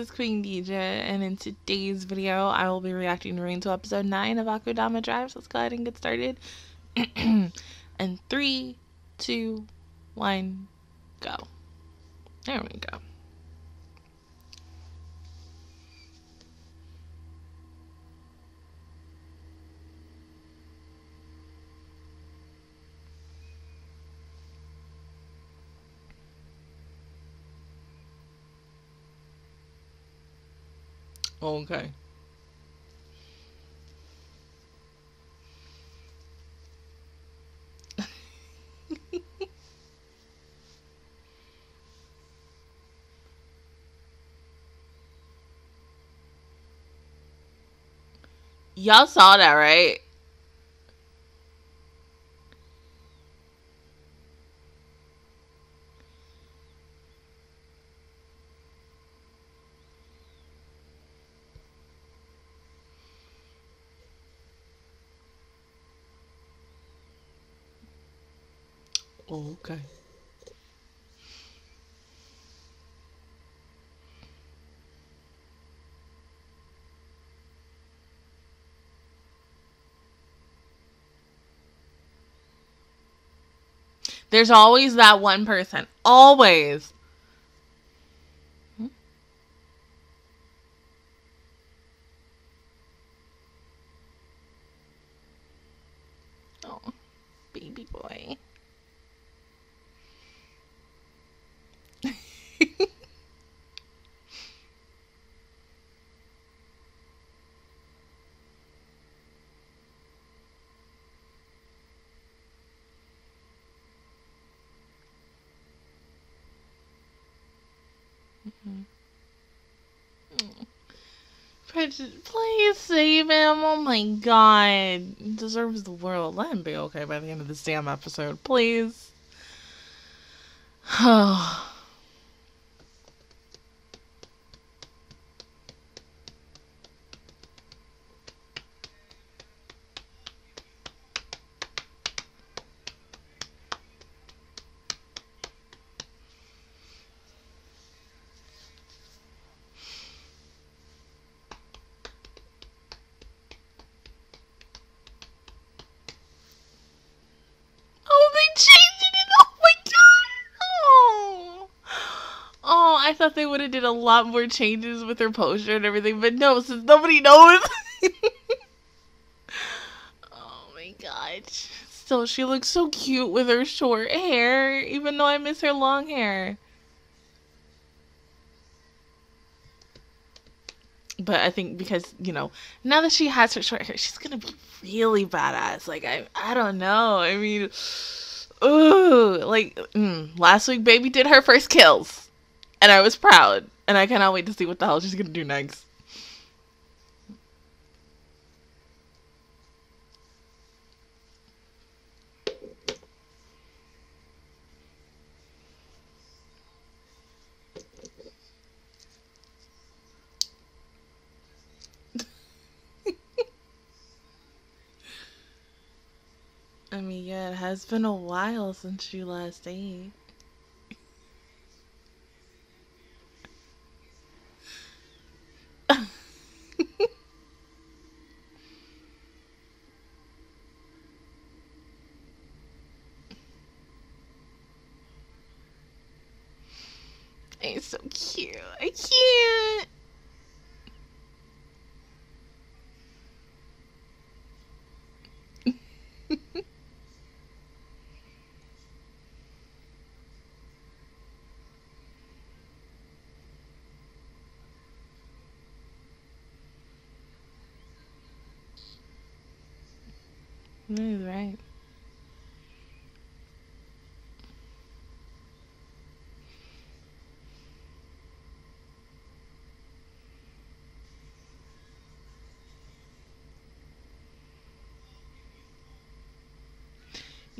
it's Queendija, and in today's video, I will be reacting to episode 9 of Akudama Drive, so let's go ahead and get started. and three, two, one, go. There we go. Oh, okay. Y'all saw that, right? Oh, okay. There's always that one person. Always. Oh, baby boy. Mm-hmm. please save him. Oh my god. He deserves the world. Let him be okay by the end of this damn episode, please. Oh. I thought they would have did a lot more changes with her posture and everything, but no, since nobody knows. oh my god. Still, she looks so cute with her short hair, even though I miss her long hair. But I think because, you know, now that she has her short hair, she's gonna be really badass. Like, I, I don't know. I mean, ooh, like, mm, last week, baby did her first kills and I was proud, and I cannot wait to see what the hell she's gonna do next. I mean, yeah, it has been a while since you last ate. He's so cute. I can't. He's right.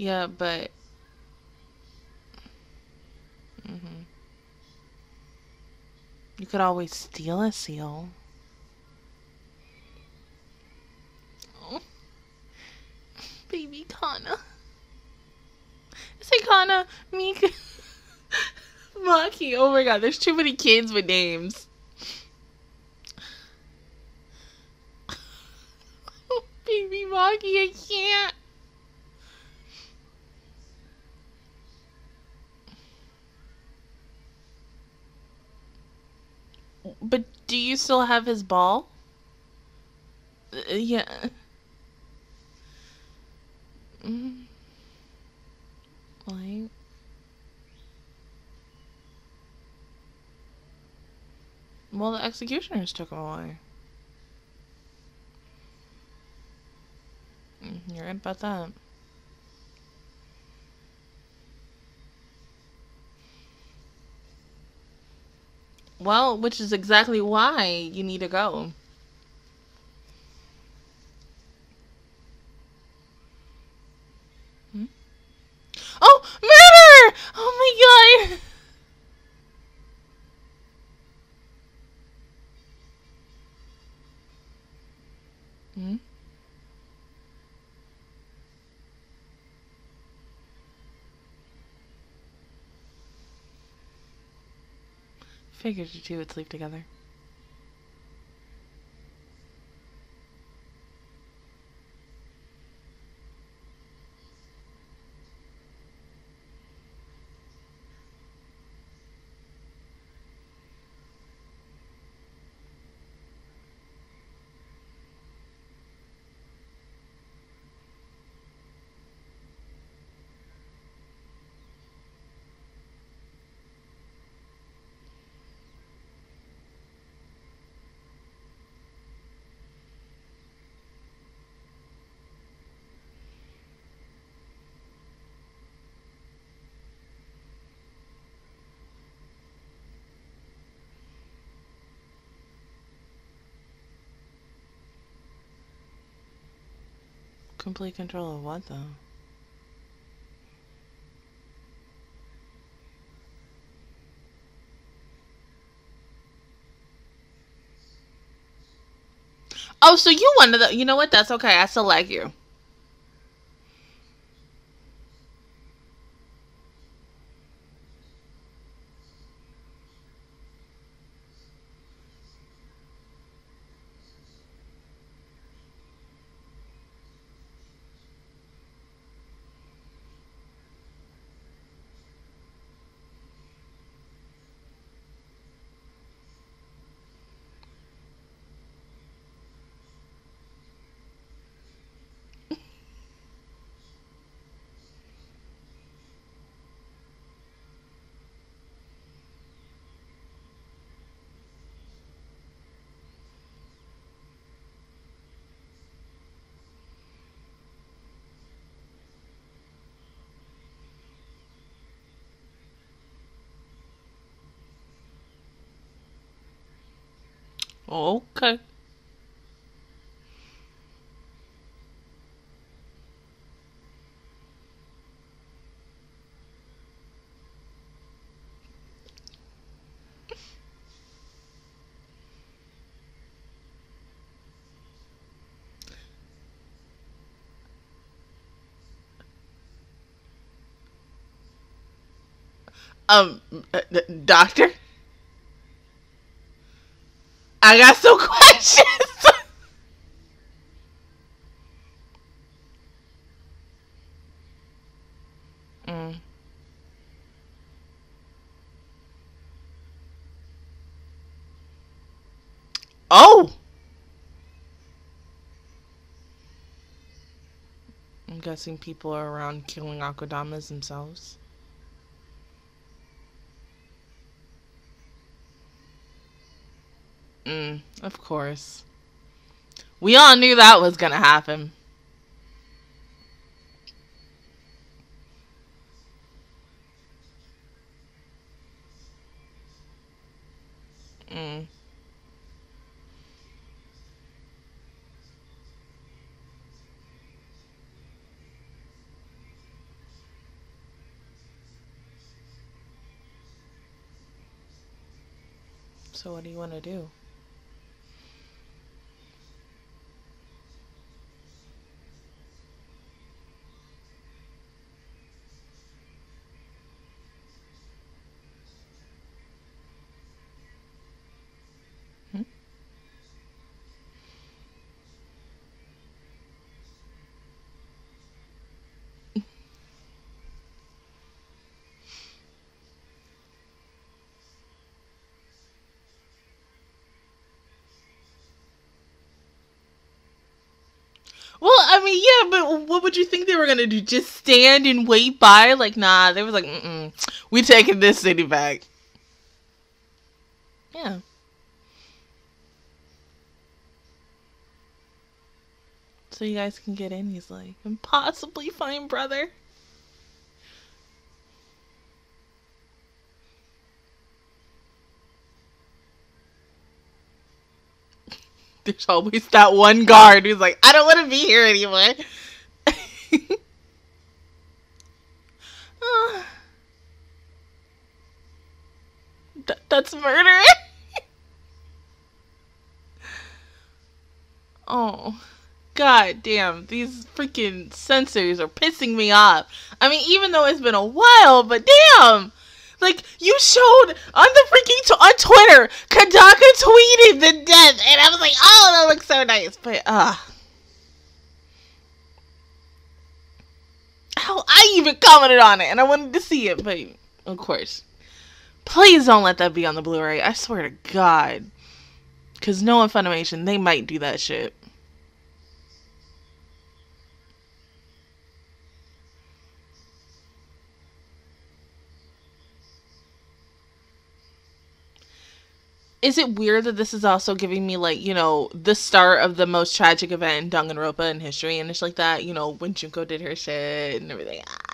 Yeah, but. Mm-hmm. You could always steal a seal. Oh. Baby Kana. Say, Kana? Mika? Maki. Oh my god, there's too many kids with names. Baby Maki, I can't. But do you still have his ball? Uh, yeah. Mm. Well, the executioners took him away. Mm, You're right about that. Well, which is exactly why you need to go. Hmm? Oh, murder! Oh my god! Hmm? Figured you two would sleep together. Complete control of what, though? Oh, so you one of the. You know what? That's okay. I still like you. Okay. Um, uh, doctor, I got some questions. mm. Oh, I'm guessing people are around killing Akudamas themselves. Mm, of course. We all knew that was gonna happen. Mm. So what do you want to do? Hmm? Mean, yeah, but what would you think they were gonna do? Just stand and wait by? Like, nah, they was like, mm we taking this city back. Yeah. So you guys can get in easily and possibly find brother. There's always that one guard who's like, I don't want to be here anymore. th- that's murder. oh. God damn, these freaking sensors are pissing me off. I mean, even though it's been a while, but damn! Like you showed on the freaking t- on Twitter, Kodaka tweeted the death, and I was like, "Oh, that looks so nice." But uh how I even commented on it, and I wanted to see it, but of course, please don't let that be on the Blu-ray. I swear to God, because no Funimation, they might do that shit. Is it weird that this is also giving me like you know the start of the most tragic event in Danganronpa in history and it's like that you know when Junko did her shit and everything. Ah.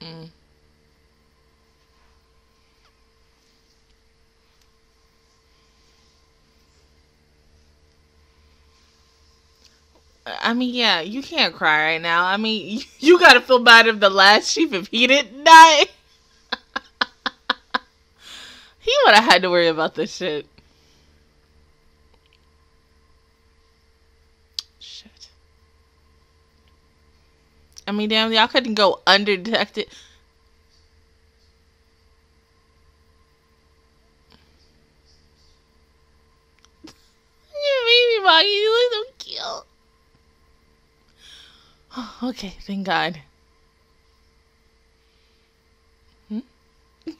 Mm. I mean, yeah, you can't cry right now. I mean, you gotta feel bad if the last sheep if he didn't die. he would have had to worry about this shit. Shit. I mean, damn, y'all couldn't go undetected. baby Maki, you look so cute. Oh, okay, thank God. Hmm?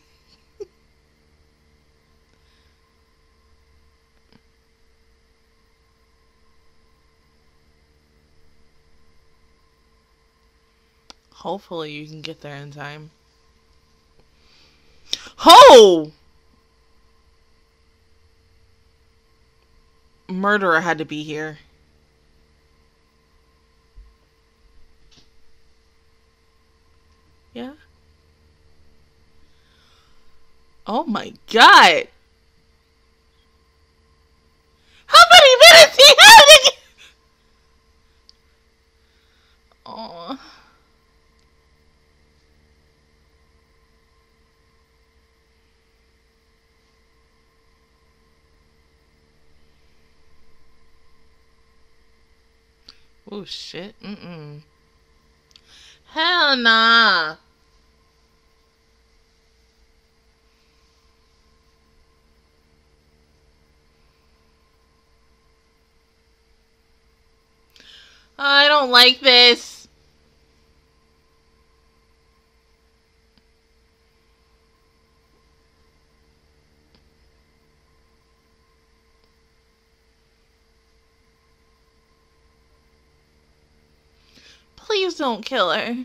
Hopefully you can get there in time. Oh! Murderer had to be here. Yeah. Oh my god. How many minutes he had to Oh. Oh shit. Mm-mm. Hell nah. I don't like this. Please don't kill her.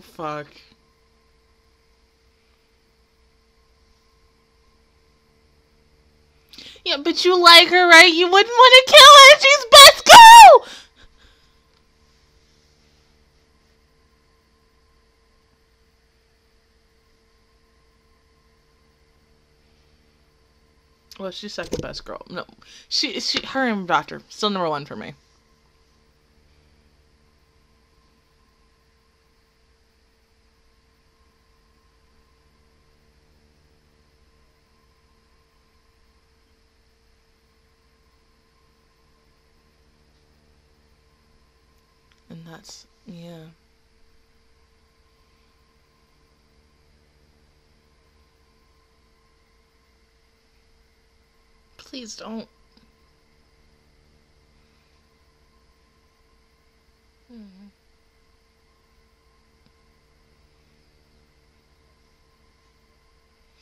Fuck. Yeah, but you like her, right? You wouldn't want to kill her. She's best girl. Well, she's second best girl. No, she, she, her and Doctor still number one for me. Yeah. Please don't. Mhm.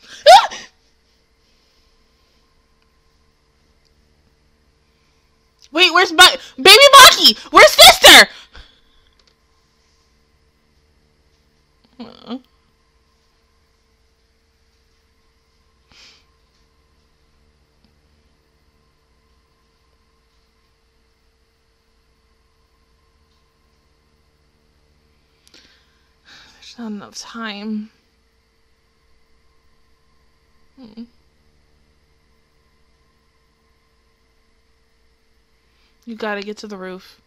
Wait, where's my baby Maki? Where's sister? Uh. Not enough time. Hmm. You gotta get to the roof.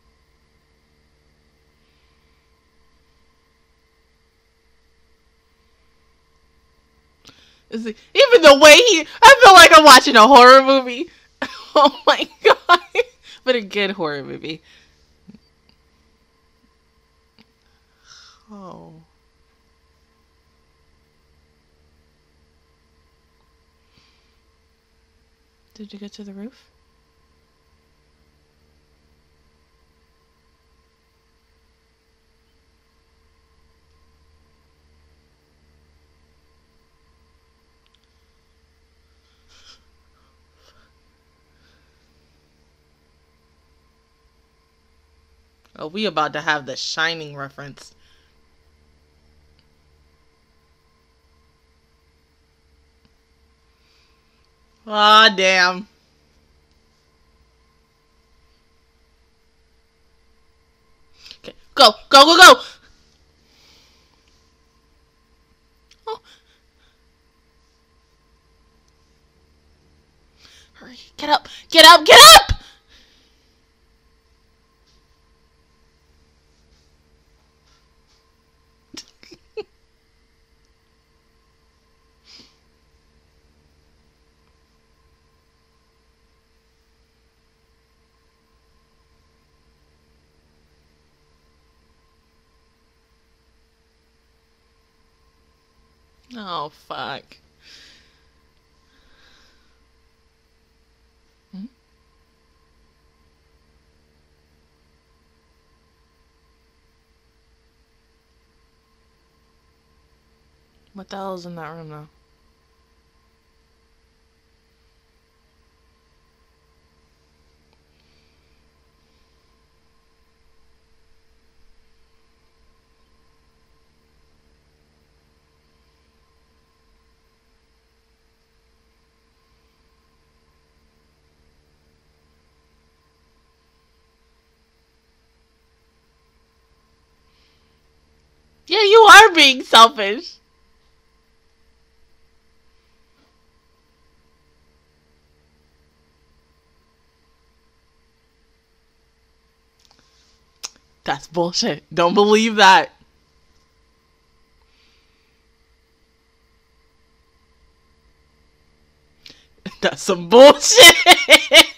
Is it, even the way he, I feel like I'm watching a horror movie. Oh my god! But a good horror movie. Oh. Did you get to the roof? Oh, we about to have the Shining reference. Ah, damn. Okay, go, go, go, go. Oh. Hurry, get up, get up, get up! Oh, fuck. Hmm? What the hell is in that room now? Yeah, you are being selfish. That's bullshit. Don't believe that. That's some bullshit.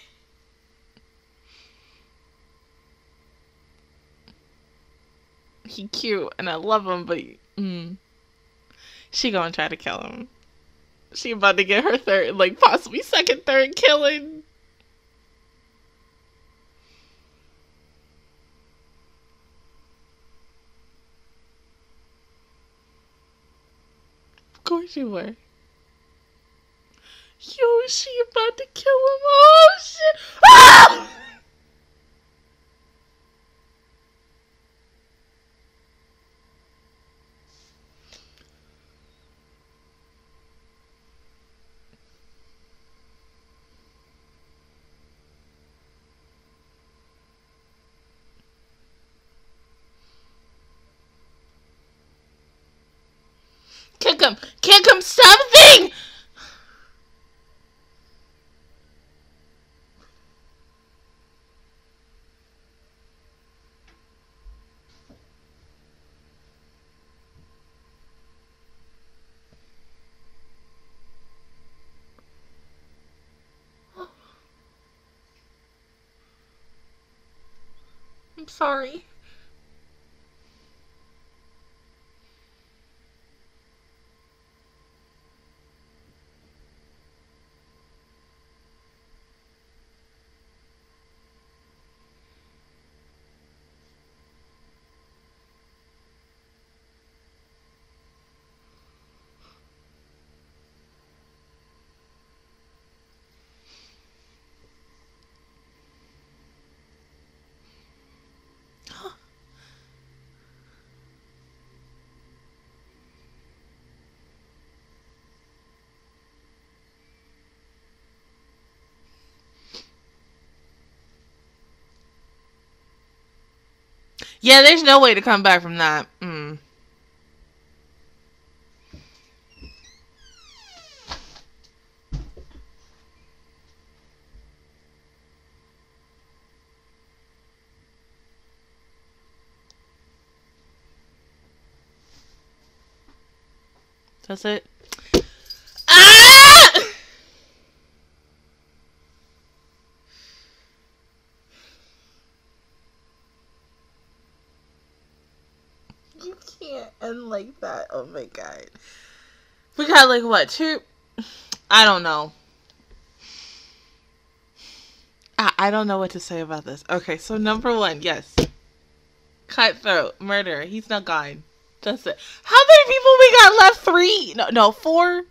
he cute and I love him, but mm, she gonna try to kill him. She about to get her third, like possibly second, third killing. Of course you were. Yo, she about to kill him. Oh shit! Ah! come. Can't come. Stop the thing! I'm sorry. Yeah, there's no way to come back from that. Mm. That's it. Ah! You can't end like that. Oh my god. We got like what two? I don't know. I, I don't know what to say about this. Okay, so number one, yes. Cutthroat, murder. He's not gone. That's it. How many people we got left? Three? No, no, four.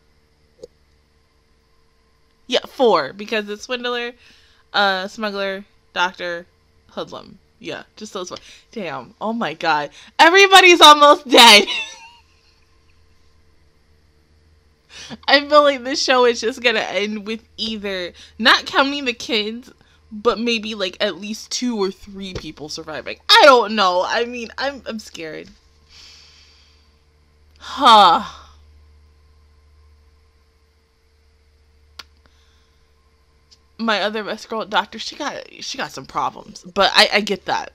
Yeah, four because it's swindler, uh, smuggler, doctor, hoodlum. Yeah, just those four. Damn. Oh my god. Everybody's almost dead. I feel like this show is just gonna end with either not counting the kids, but maybe like at least two or three people surviving. I don't know. I mean, I'm I'm scared. Huh. My other best girl, doctor, she got she got some problems, but I I get that.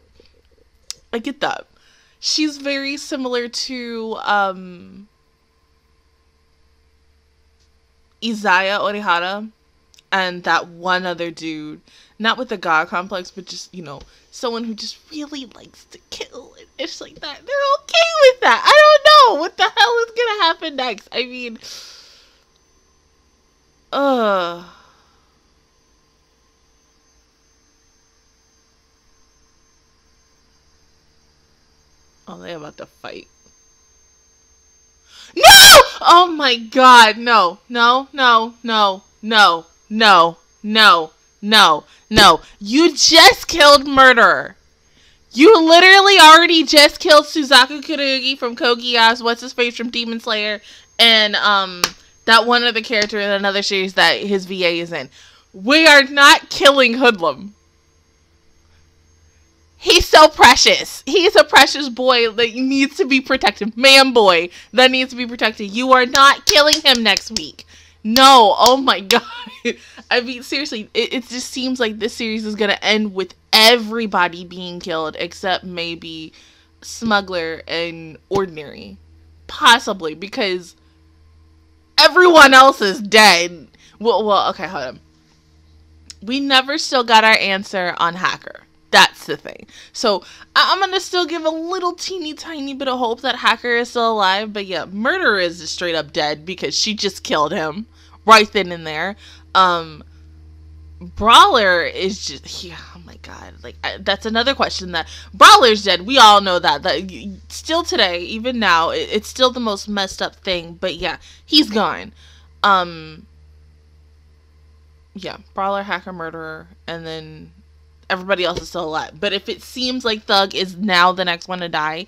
I get that. She's very similar to um Izaya Orihara and that one other dude, not with the God complex, but just, you know, someone who just really likes to kill and it's like that. They're okay with that. I don't know what the hell is gonna happen next. I mean, uh. Oh, they about to fight. No! Oh my god, no, no, no, no, no, no, no, no, no. You just killed murderer. You literally already just killed Suzaku Kurogi from Kogi what's his face from Demon Slayer, and um that one other character in another series that his VA is in. We are not killing Hoodlum. He's so precious. He's a precious boy that needs to be protected. Man boy that needs to be protected. You are not killing him next week. No. Oh my god. I mean, seriously, it, it just seems like this series is going to end with everybody being killed except maybe Smuggler and Ordinary. Possibly, because everyone else is dead. Well, well, okay, hold on. We never still got our answer on Hacker. The thing. So I- am gonna still give a little teeny tiny bit of hope that Hacker is still alive, but yeah, Murderer is straight up dead because she just killed him right then and there. Um, Brawler is just yeah, oh my god, like I, that's another question that Brawler's dead. We all know that. That still today, even now, it, it's still the most messed up thing. But yeah, he's gone. Um, yeah, Brawler, Hacker, Murderer, and then everybody else is still alive. But if it seems like Thug is now the next one to die,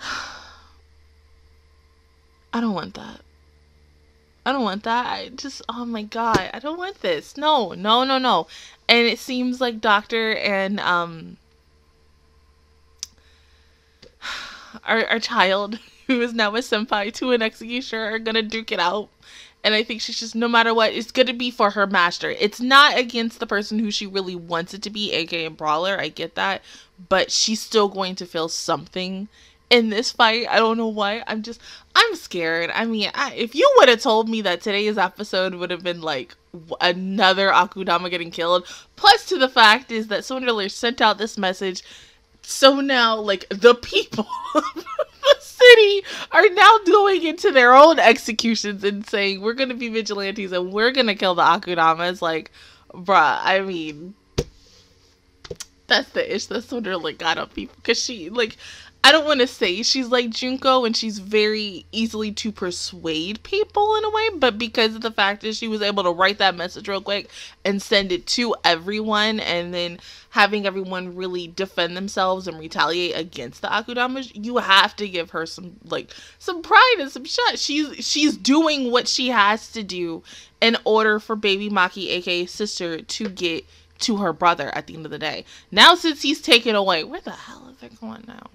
I don't want that. I don't want that. I just, oh my god, I don't want this. No, no, no, no. And it seems like Doctor and um our our child who is now a senpai to an executioner, are gonna duke it out. And I think she's just no matter what, it's gonna be for her master. It's not against the person who she really wants it to be, aka Brawler. I get that, but she's still going to feel something in this fight. I don't know why. I'm just I'm scared. I mean, I, if you would have told me that today's episode would have been like another Akudama getting killed, plus to the fact is that Swindler sent out this message, so now like the people the city are now going into their own executions and saying we're gonna be vigilantes and we're gonna kill the Akudamas. Like, bruh, I mean. That's the ish that Swindler got on people because she like I don't want to say she's like Junko and she's very easily to persuade people in a way, but because of the fact that she was able to write that message real quick and send it to everyone and then having everyone really defend themselves and retaliate against the Akudamas, you have to give her some like some pride and some shut. She's she's doing what she has to do in order for baby Maki, aka sister, to get to her brother at the end of the day. Now since he's taken away, where the hell is it going now?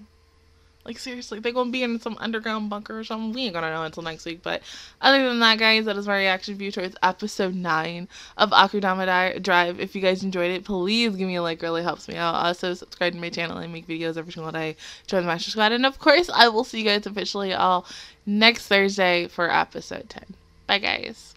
Like seriously, they're gonna be in some underground bunker or something. We ain't gonna know until next week. But other than that, guys, that is my reaction view towards episode nine of Akudama Drive. If you guys enjoyed it, please give me a like. Really helps me out. Also, subscribe to my channel. I make videos every single day. Join the Master Squad, and of course, I will see you guys officially all next Thursday for episode ten. Bye, guys.